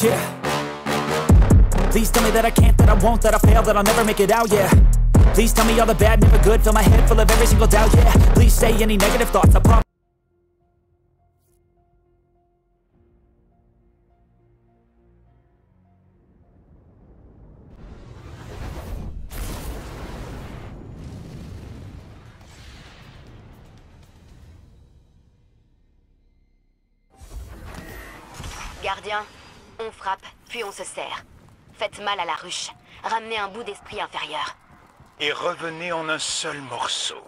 Yeah. Please tell me that I can't, that I won't, that I fail, that I'll never make it out, yeah. Please tell me all the bad, never good, fill my head full of every single doubt, yeah. Please say any negative thoughts, I promise. Frappe, puis on se serre. Faites mal à la ruche. Ramenez un bout d'esprit inférieur. Et revenez en un seul morceau.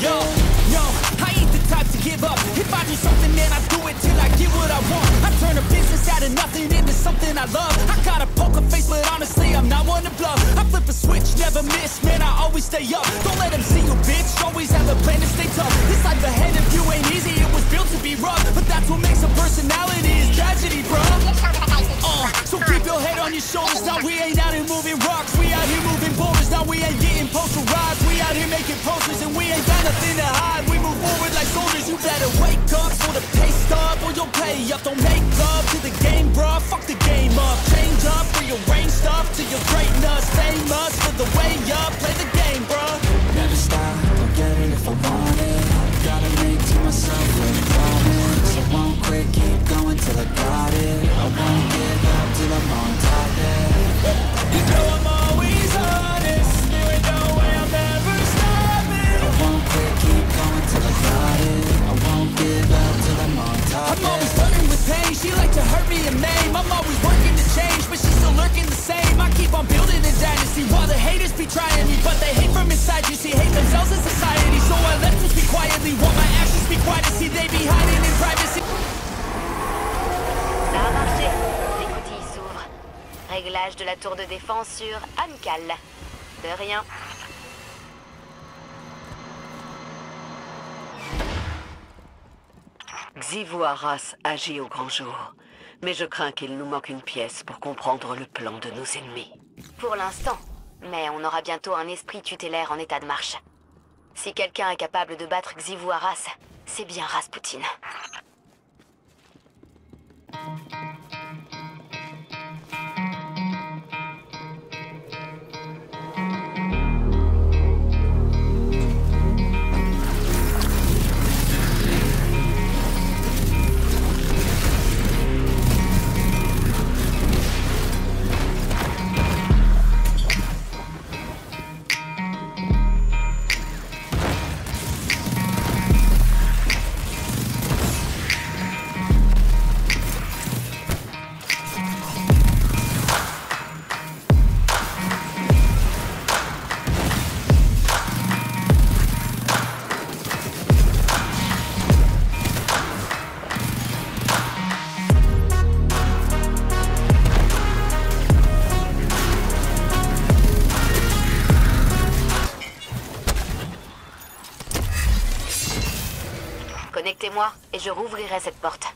Yo, If I do something, man, I do it till I get what I want. I turn a business out of nothing into something I love. I got a poker face, but honestly, I'm not one to bluff. I flip a switch, never miss, man, I always stay up. Don't let them see you, bitch. Always have a plan to stay tough. This life ahead of you ain't easy, it to be rough. But that's what makes a personality is tragedy, bro. Uh, so keep your head on your shoulders. Now we ain't out here moving rocks. We out here moving boulders. Now we ain't getting posterized. We out here making posters and we ain't got nothing to hide. We move forward like soldiers. You better wake up for the pay stub or you'll pay up. Don't make love to the game, bruh. Fuck the game up. Change up, rearrange stuff to your greatness. Famous for the way up. Play the game, bruh. Never stop, I'll get it if I want keep going till I got it. I won't give up till I'm on top, yeah. You know De la tour de défense sur Amical. De rien. Xivu Arras agit au grand jour. Mais je crains qu'il nous manque une pièce pour comprendre le plan de nos ennemis. Pour l'instant. Mais on aura bientôt un esprit tutélaire en état de marche. Si quelqu'un est capable de battre Xivu Arras, c'est bien Rasputin. Je rouvrirai cette porte.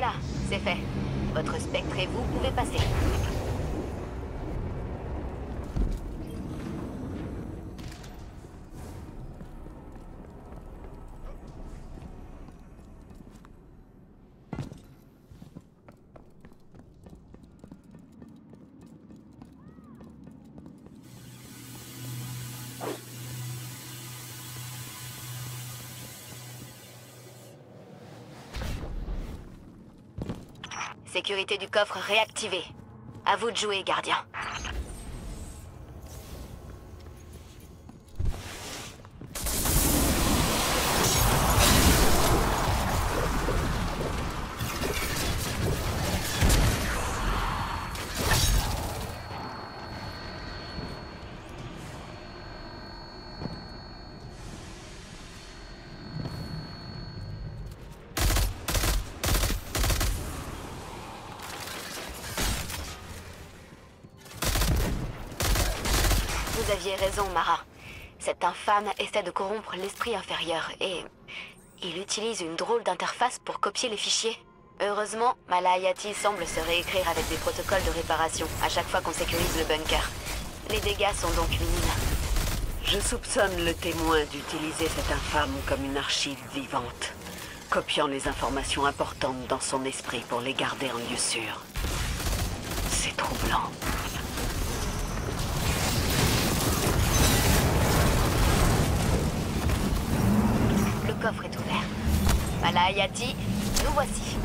Voilà, c'est fait. Votre spectre et vous pouvez passer. Sécurité du coffre réactivée. À vous de jouer, gardien. Mara. Cet infâme essaie de corrompre l'esprit inférieur et... Il utilise une drôle d'interface pour copier les fichiers. Heureusement, Malayati semble se réécrire avec des protocoles de réparation à chaque fois qu'on sécurise le bunker. Les dégâts sont donc minimes. Je soupçonne le témoin d'utiliser cette infâme comme une archive vivante, copiant les informations importantes dans son esprit pour les garder en lieu sûr. C'est troublant. Coffre est ouvert. Malayati, nous voici.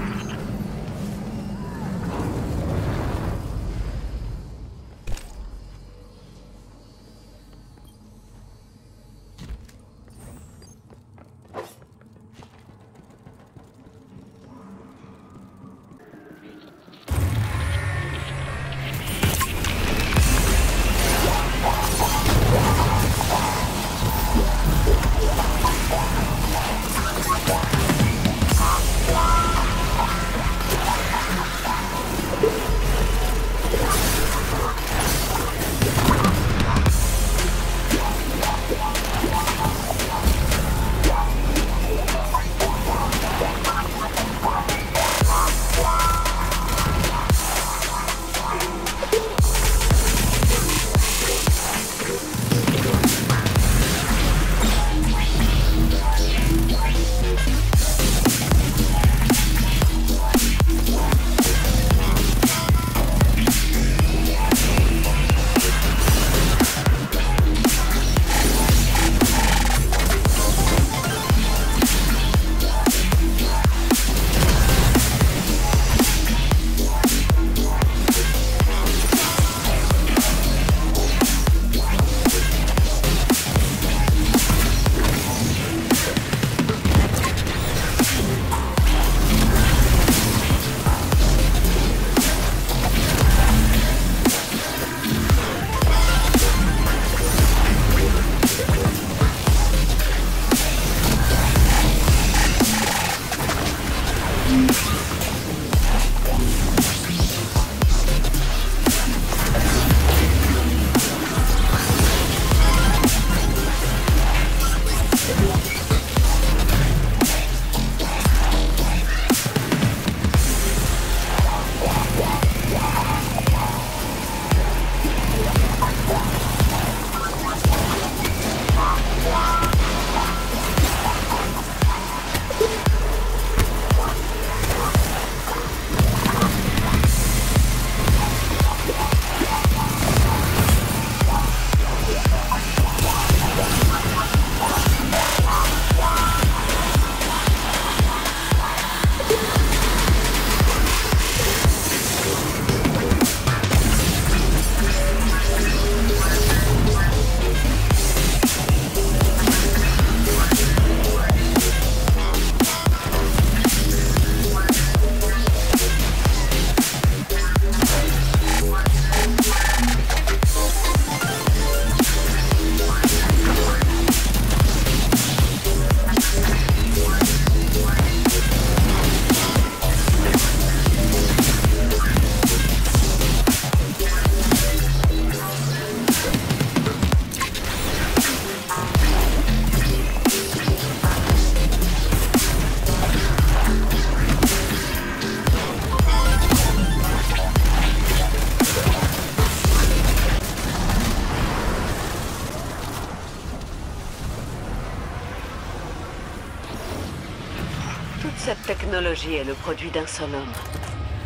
Produit d'un seul homme.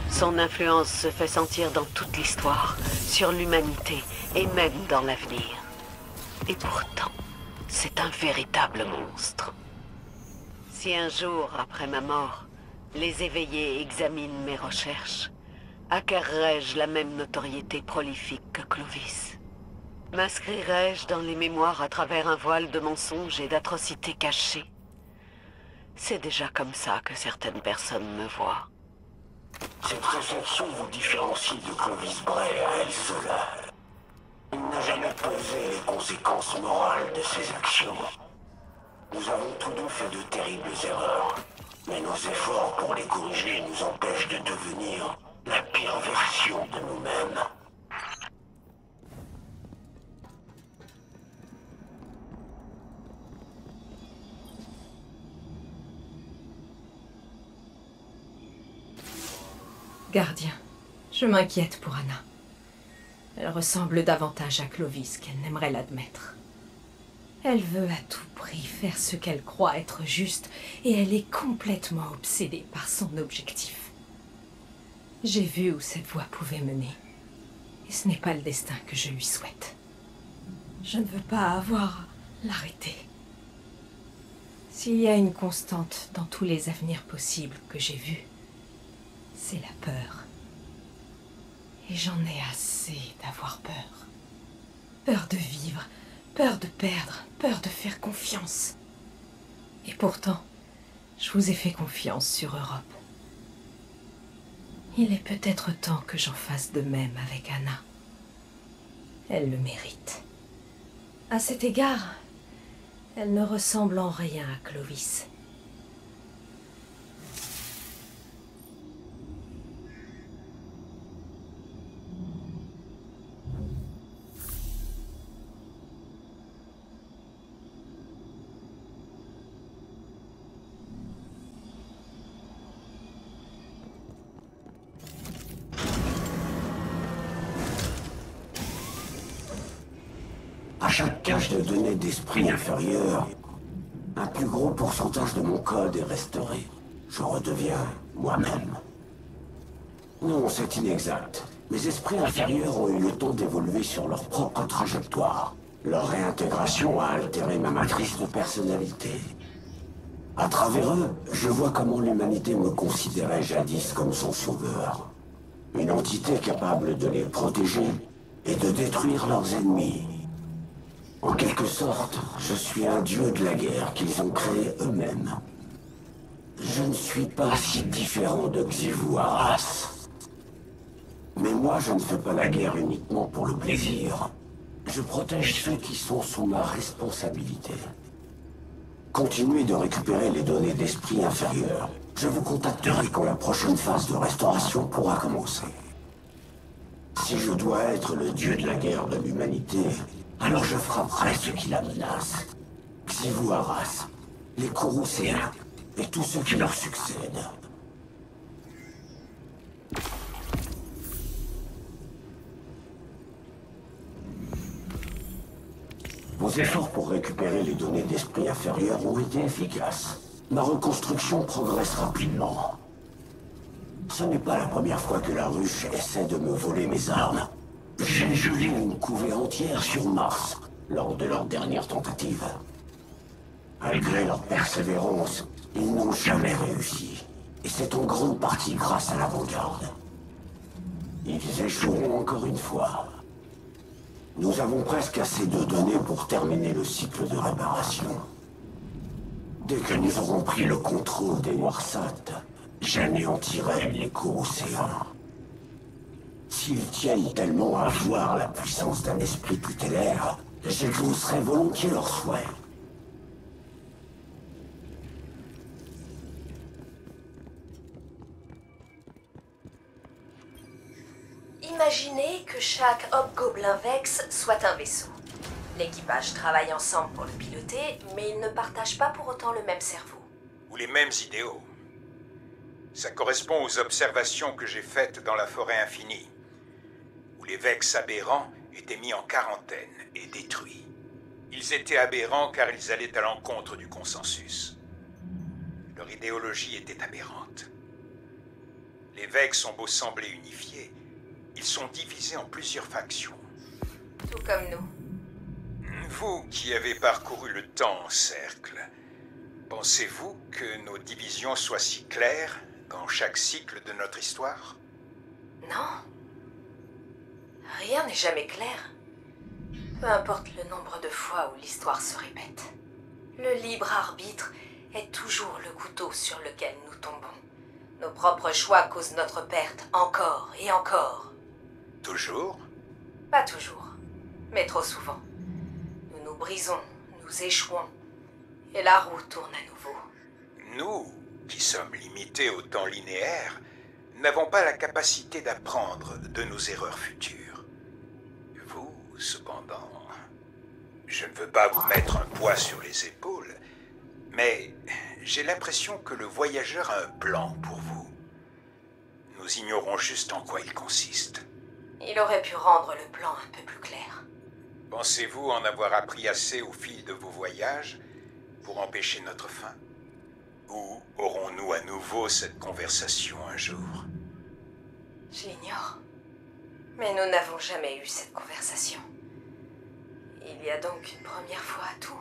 Son influence se fait sentir dans toute l'histoire, sur l'humanité et même dans l'avenir. Et pourtant, c'est un véritable monstre. Si un jour, après ma mort, les éveillés examinent mes recherches, acquerrai-je la même notoriété prolifique que Clovis? M'inscrirai-je dans les mémoires à travers un voile de mensonges et d'atrocités cachées? C'est déjà comme ça que certaines personnes me voient. Cette réflexion vous différencie de Clovis Bray à elle seule. Il n'a jamais pesé les conséquences morales de ses actions. Nous avons tous deux fait de terribles erreurs, mais nos efforts pour les corriger nous empêchent de devenir la pire version de nous-mêmes. Gardien, je m'inquiète pour Anna. Elle ressemble davantage à Clovis qu'elle n'aimerait l'admettre. Elle veut à tout prix faire ce qu'elle croit être juste et elle est complètement obsédée par son objectif. J'ai vu où cette voie pouvait mener. Et ce n'est pas le destin que je lui souhaite. Je ne veux pas avoir l'arrêter. S'il y a une constante dans tous les avenirs possibles que j'ai vus, c'est la peur. Et j'en ai assez d'avoir peur. Peur de vivre, peur de perdre, peur de faire confiance. Et pourtant, je vous ai fait confiance sur Europe. Il est peut-être temps que j'en fasse de même avec Anna. Elle le mérite. À cet égard, elle ne ressemble en rien à Clovis. D'esprit inférieur, un plus gros pourcentage de mon code est restauré. Je redeviens moi-même. Non, c'est inexact. Mes esprits inférieurs ont eu le temps d'évoluer sur leur propre trajectoire. Leur réintégration a altéré ma matrice de personnalité. À travers eux, je vois comment l'humanité me considérait jadis comme son sauveur. Une entité capable de les protéger et de détruire leurs ennemis. En quelque sorte, je suis un dieu de la guerre qu'ils ont créé eux-mêmes. Je ne suis pas si différent de Xivu Arras. Mais moi, je ne fais pas la guerre uniquement pour le plaisir. Je protège ceux qui sont sous ma responsabilité. Continuez de récupérer les données d'esprit inférieur. Je vous contacterai quand la prochaine phase de restauration pourra commencer. Si je dois être le dieu de la guerre de l'humanité, alors je frapperai ceux qui la menacent. Xivu Arras, les Courroucéens et tous ceux qui leur succèdent. Vos efforts pour récupérer les données d'esprit inférieur ont été efficaces. Ma reconstruction progresse rapidement. Ce n'est pas la première fois que la ruche essaie de me voler mes armes. J'ai gelé une couvée entière sur Mars lors de leur dernière tentative. Malgré leur persévérance, ils n'ont jamais réussi. Et c'est en grande partie grâce à l'avant-garde. Ils échoueront encore une fois. Nous avons presque assez de données pour terminer le cycle de réparation. Dès que nous aurons pris le contrôle des Warsat, j'anéantirai les cours océans. S'ils tiennent tellement à voir la puissance d'un esprit tutélaire, j'exaucerai volontiers leurs souhaits. Imaginez que chaque Hobgoblin Vex soit un vaisseau. L'équipage travaille ensemble pour le piloter, mais ils ne partagent pas pour autant le même cerveau. Ou les mêmes idéaux. Ça correspond aux observations que j'ai faites dans la forêt infinie, les Vex aberrants étaient mis en quarantaine et détruits. Ils étaient aberrants car ils allaient à l'encontre du consensus. Leur idéologie était aberrante. Les Vex ont beau sembler unifiés, ils sont divisés en plusieurs factions. Tout comme nous. Vous qui avez parcouru le temps en cercle, pensez-vous que nos divisions soient si claires dans chaque cycle de notre histoire? Non. Rien n'est jamais clair. Peu importe le nombre de fois où l'histoire se répète. Le libre arbitre est toujours le couteau sur lequel nous tombons. Nos propres choix causent notre perte encore et encore. Toujours? Pas toujours, mais trop souvent. Nous nous brisons, nous échouons, et la roue tourne à nouveau. Nous, qui sommes limités au temps linéaire, n'avons pas la capacité d'apprendre de nos erreurs futures. Cependant, je ne veux pas vous mettre un poids sur les épaules, mais j'ai l'impression que le voyageur a un plan pour vous. Nous ignorons juste en quoi il consiste. Il aurait pu rendre le plan un peu plus clair. Pensez-vous en avoir appris assez au fil de vos voyages pour empêcher notre fin? Ou aurons-nous à nouveau cette conversation un jour? Je l'ignore. Mais nous n'avons jamais eu cette conversation. Il y a donc une première fois à tout.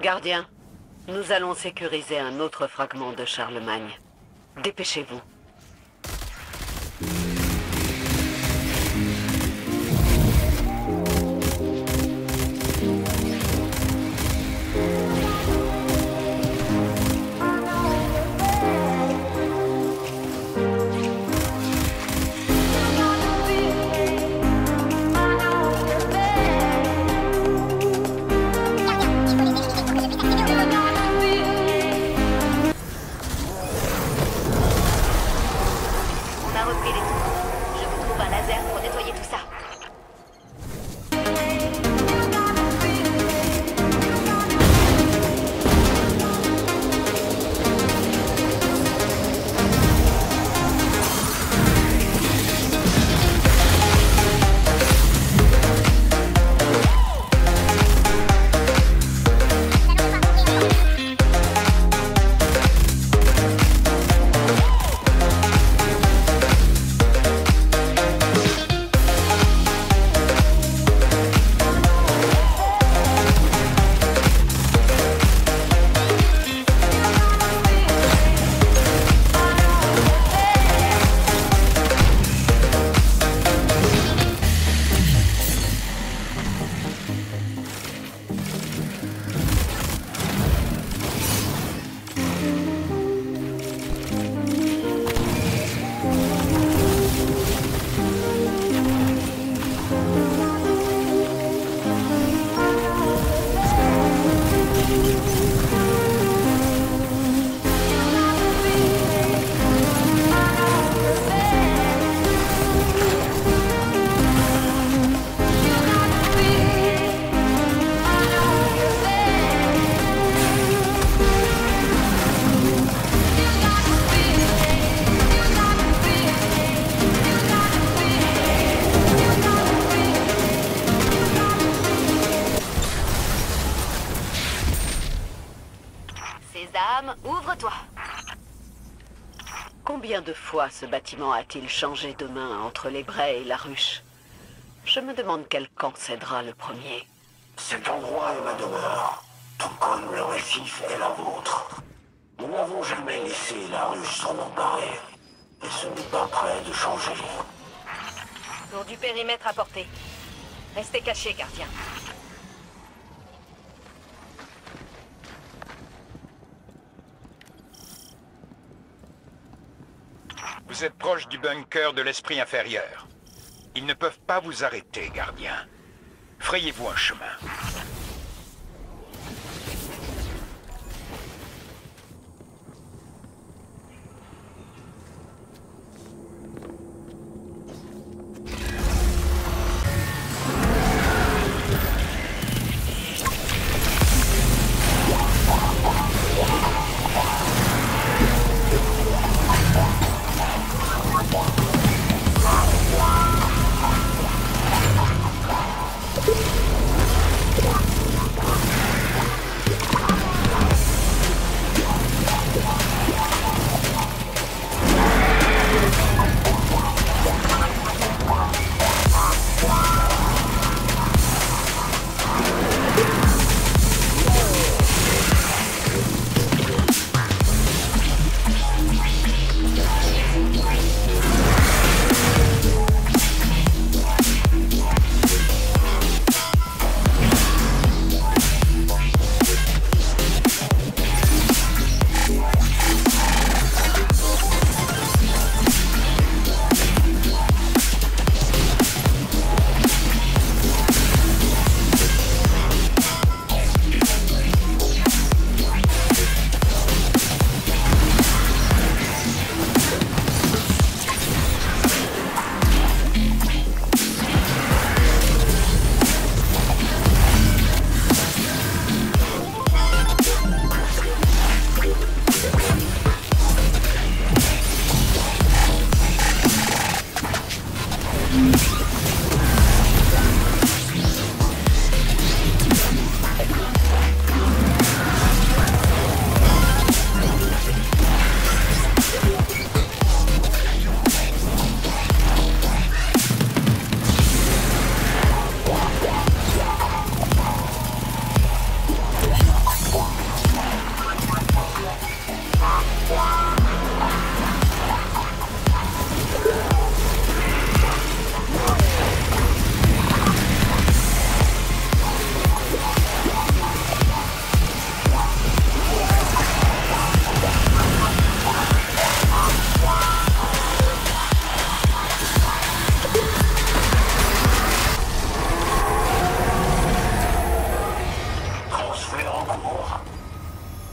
Gardien, nous allons sécuriser un autre fragment de Charlemagne. Dépêchez-vous. Sésame, ouvre-toi. Combien de fois ce bâtiment a-t-il changé de main entre les Brais et la ruche? Je me demande quel camp cédera le premier. Cet endroit est ma demeure, tout comme le récif est la vôtre. Nous n'avons jamais laissé la ruche s'en emparer, et ce n'est pas près de changer. Tour du périmètre à portée. Restez cachés, gardien. Vous êtes proche du bunker de l'esprit inférieur. Ils ne peuvent pas vous arrêter, gardien. Frayez-vous un chemin.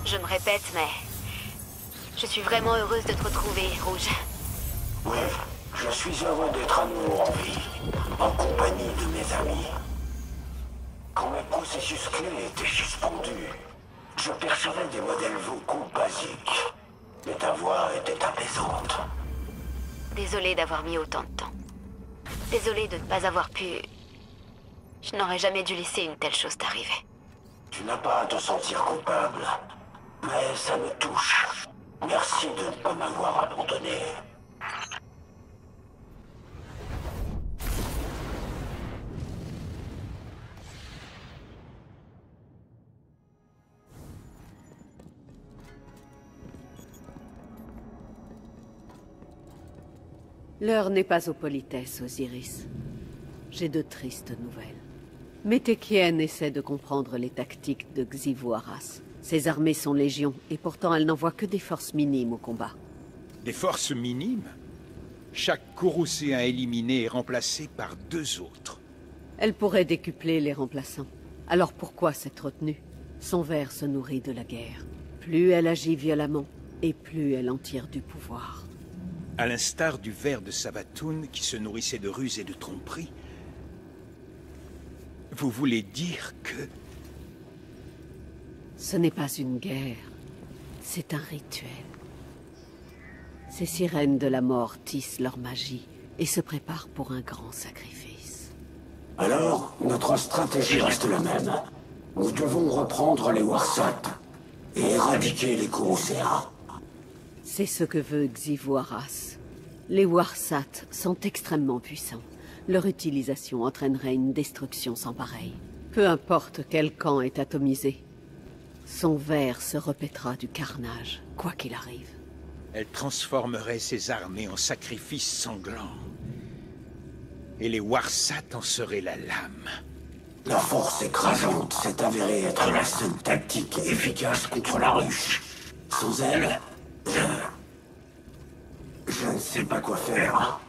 Je me répète, mais... Je suis vraiment heureuse de te retrouver, Rouge. Oui, je suis heureux d'être à nouveau en vie, en compagnie de mes amis. Quand mes processus clés étaient suspendus, je percevais des modèles vocaux basiques. Mais ta voix était apaisante. Désolée d'avoir mis autant de temps. Désolée de ne pas avoir pu... Je n'aurais jamais dû laisser une telle chose t'arriver. Tu n'as pas à te sentir coupable. Mais ça me touche. Merci de ne pas m'avoir abandonné. L'heure n'est pas aux politesses, Osiris. J'ai de tristes nouvelles. Métékienne essaie de comprendre les tactiques de Xivoaras. Ses armées sont légions, et pourtant elle n'envoie que des forces minimes au combat. Des forces minimes? Chaque Courroucéen éliminé est remplacé par deux autres. Elle pourrait décupler les remplaçants. Alors pourquoi cette retenue? Son ver se nourrit de la guerre. Plus elle agit violemment, et plus elle en tire du pouvoir. À l'instar du ver de Savatoun qui se nourrissait de ruses et de tromperies. Vous voulez dire que... Ce n'est pas une guerre, c'est un rituel. Ces sirènes de la mort tissent leur magie et se préparent pour un grand sacrifice. Alors, notre stratégie reste la même. Nous devons reprendre les Warsat et éradiquer les Courroucéens. C'est ce que veut Xivoaras. Les Warsat sont extrêmement puissants. Leur utilisation entraînerait une destruction sans pareil. Peu importe quel camp est atomisé, son ver se répétera du carnage, quoi qu'il arrive. Elle transformerait ses armées en sacrifices sanglants. Et les Warsat en seraient la lame. La force écrasante s'est avérée être la seule tactique efficace contre la ruche. Sans elle, je... Je ne sais pas quoi faire.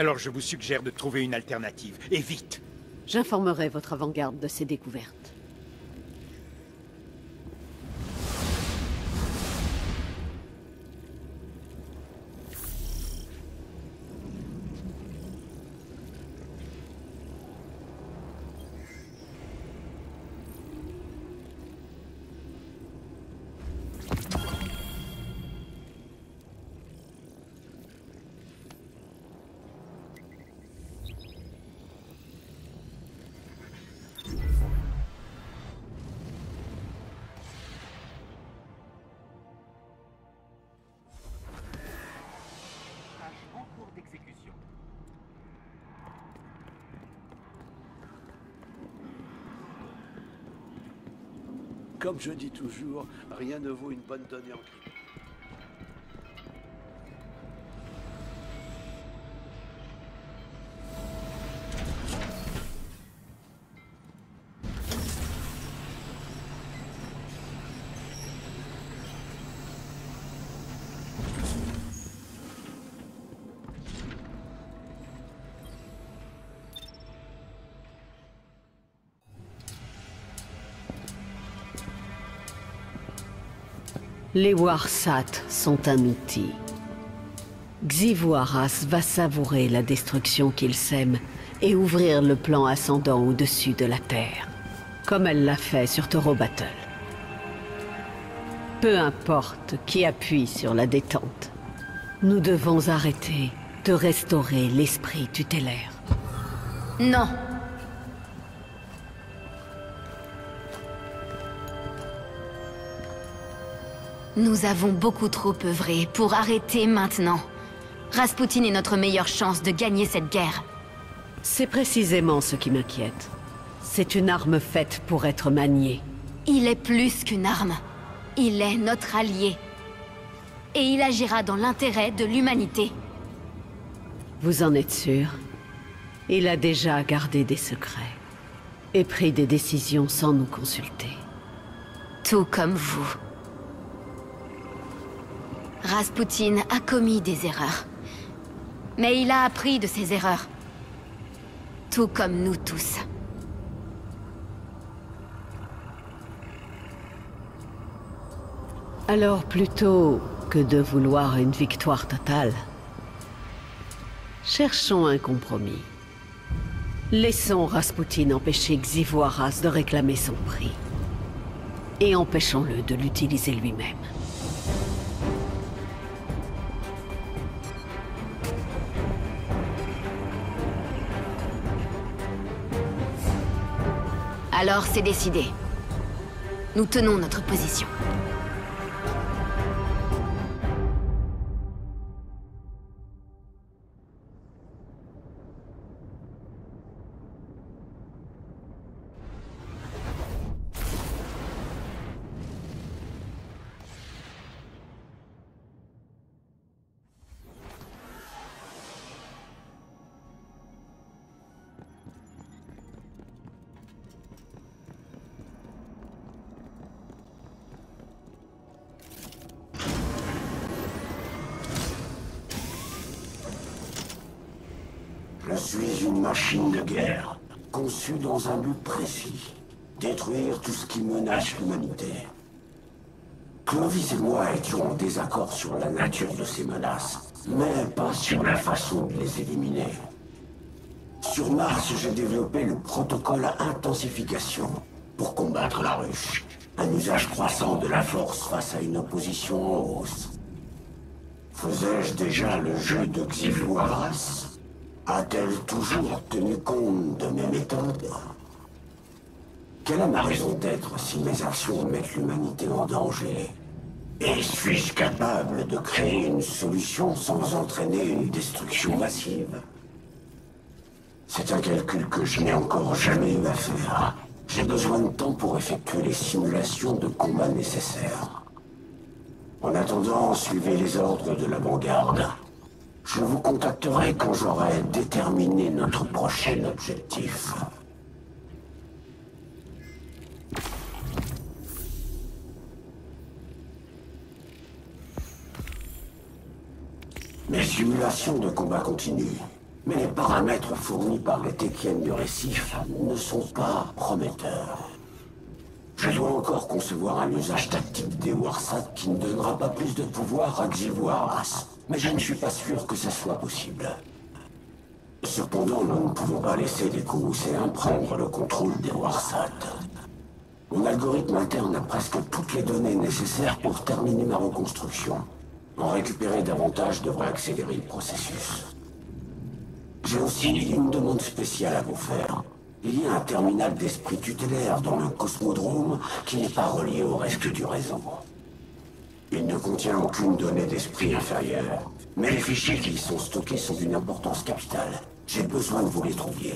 Alors je vous suggère de trouver une alternative, et vite J'informerai votre avant-garde de ces découvertes. Comme je dis toujours, rien ne vaut une bonne donnée en clé. Les Warsat sont un outil. Xivoaras va savourer la destruction qu'il sème et ouvrir le plan ascendant au-dessus de la Terre, comme elle l'a fait sur Toro Battle. Peu importe qui appuie sur la détente, nous devons arrêter de restaurer l'esprit tutélaire. Non Nous avons beaucoup trop œuvré pour arrêter maintenant. Rasputin est notre meilleure chance de gagner cette guerre. C'est précisément ce qui m'inquiète. C'est une arme faite pour être maniée. Il est plus qu'une arme. Il est notre allié. Et il agira dans l'intérêt de l'humanité. Vous en êtes sûr? Il a déjà gardé des secrets. Et pris des décisions sans nous consulter. Tout comme vous. Rasputin a commis des erreurs. Mais il a appris de ses erreurs. Tout comme nous tous. Alors plutôt que de vouloir une victoire totale, cherchons un compromis. Laissons Rasputin empêcher Xivoaras de réclamer son prix. Et empêchons-le de l'utiliser lui-même. Alors c'est décidé. Nous tenons notre position. De guerre, conçue dans un but précis. Détruire tout ce qui menace l'humanité. Clovis et moi étions en désaccord sur la nature de ces menaces, mais pas sur la façon de les éliminer. Sur Mars, j'ai développé le protocole intensification pour combattre la ruche. Un usage croissant de la force face à une opposition en hausse. Faisais-je déjà le jeu de Xivuaras A-t-elle toujours tenu compte de mes méthodes? Quelle est ma raison d'être si mes actions mettent l'humanité en danger? Et suis-je capable de créer une solution sans entraîner une destruction massive? C'est un calcul que je n'ai encore jamais eu à faire. J'ai besoin de temps pour effectuer les simulations de combat nécessaires. En attendant, suivez les ordres de l'avant-garde. Je vous contacterai quand j'aurai déterminé notre prochain objectif. Mes simulations de combat continuent, mais les paramètres fournis par les Tekiennes du récif ne sont pas prometteurs. Je dois encore concevoir un usage tactique des Warsat qui ne donnera pas plus de pouvoir à Xivoaras, mais je ne suis pas sûr que ça soit possible. Cependant, nous ne pouvons pas laisser les Kousséens prendre le contrôle des Warsat. Mon algorithme interne a presque toutes les données nécessaires pour terminer ma reconstruction. En récupérer davantage devrait accélérer le processus. J'ai aussi une demande spéciale à vous faire. Il y a un terminal d'esprit tutélaire dans le cosmodrome qui n'est pas relié au reste du réseau. Il ne contient aucune donnée d'esprit inférieure, mais les fichiers qui y sont stockés sont d'une importance capitale. J'ai besoin que vous les trouviez.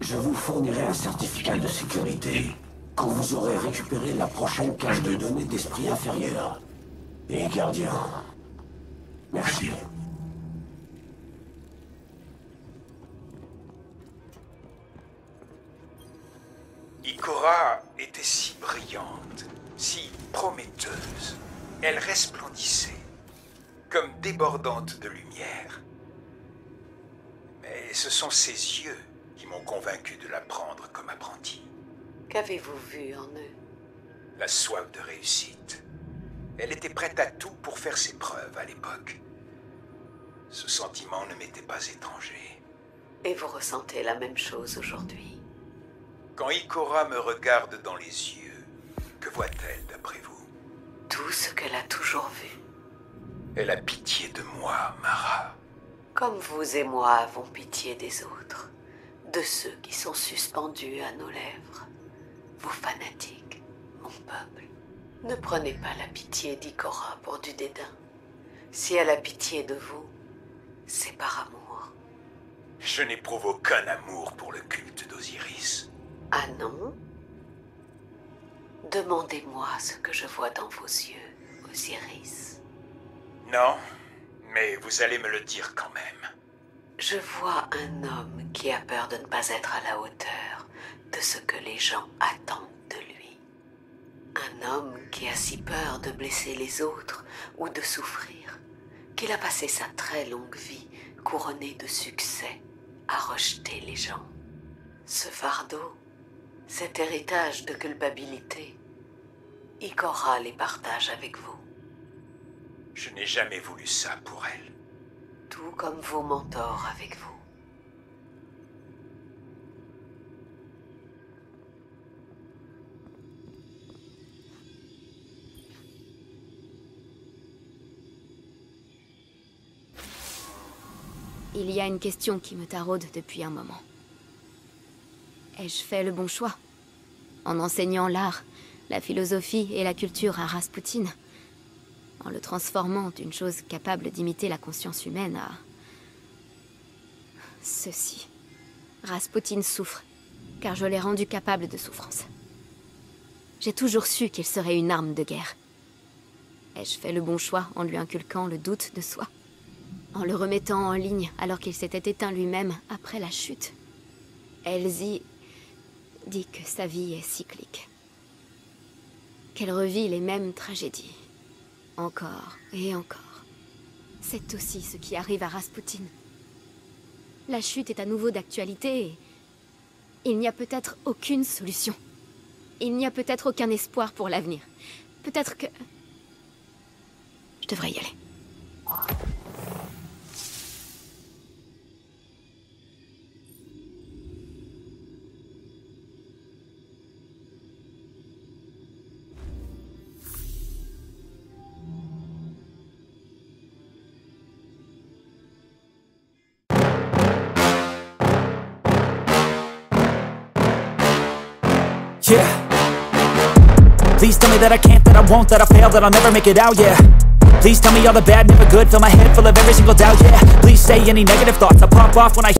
Je vous fournirai un certificat de sécurité quand vous aurez récupéré la prochaine cache de données d'esprit inférieur. Et gardien, merci. Ikora était si brillante, si prometteuse. Elle resplendissait, comme débordante de lumière. Mais ce sont ses yeux qui m'ont convaincu de la prendre comme apprentie. Qu'avez-vous vu en eux? La soif de réussite. Elle était prête à tout pour faire ses preuves à l'époque. Ce sentiment ne m'était pas étranger. Et vous ressentez la même chose aujourd'hui? Quand Ikora me regarde dans les yeux, que voit-elle d'après vous? Tout ce qu'elle a toujours vu. Elle a pitié de moi, Mara. Comme vous et moi avons pitié des autres, de ceux qui sont suspendus à nos lèvres. Vous fanatiques, mon peuple, ne prenez pas la pitié d'Ikora pour du dédain. Si elle a pitié de vous, c'est par amour. Je n'éprouve aucun amour pour le culte d'Osiris. Ah non Demandez-moi ce que je vois dans vos yeux, Osiris. Non, mais vous allez me le dire quand même. Je vois un homme qui a peur de ne pas être à la hauteur de ce que les gens attendent de lui. Un homme qui a si peur de blesser les autres ou de souffrir qu'il a passé sa très longue vie couronnée de succès à rejeter les gens. Ce fardeau, cet héritage de culpabilité, Ikora les partage avec vous, Je n'ai jamais voulu ça pour elle. tout comme vos mentors avec vous. Il y a une question qui me taraude depuis un moment. Ai-je fait le bon choix? En enseignant l'art, la philosophie et la culture à Rasputin En le transformant d'une chose capable d'imiter la conscience humaine à... Ceci. Rasputin souffre, car je l'ai rendu capable de souffrance. J'ai toujours su qu'il serait une arme de guerre. Ai-je fait le bon choix en lui inculquant le doute de soi? En le remettant en ligne alors qu'il s'était éteint lui-même après la chute? Elsie dit que sa vie est cyclique. Qu'elle revit les mêmes tragédies. Encore et encore. C'est aussi ce qui arrive à Rasputin. La chute est à nouveau d'actualité et il n'y a peut-être aucune solution. Il n'y a peut-être aucun espoir pour l'avenir. Peut-être que... Je devrais y aller. Yeah. Please tell me that I can't, that I won't, that I fail, that I'll never make it out, yeah. Please tell me all the bad, never good, fill my head full of every single doubt, yeah. Please say any negative thoughts, I pop off when I